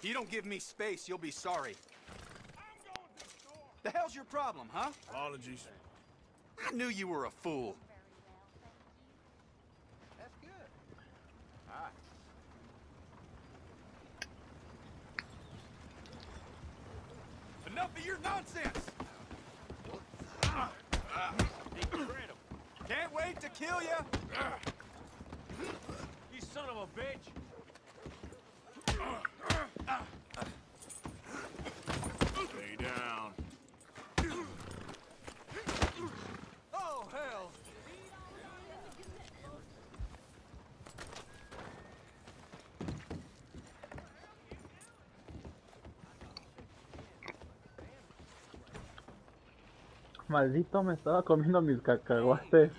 If you don't give me space, you'll be sorry. The hell's your problem, huh? Apologies. I knew you were a fool. That's good. Enough of your nonsense! Incredible. Can't wait to kill you! You son of a bitch. Maldito, me estaba comiendo mis cacahuates.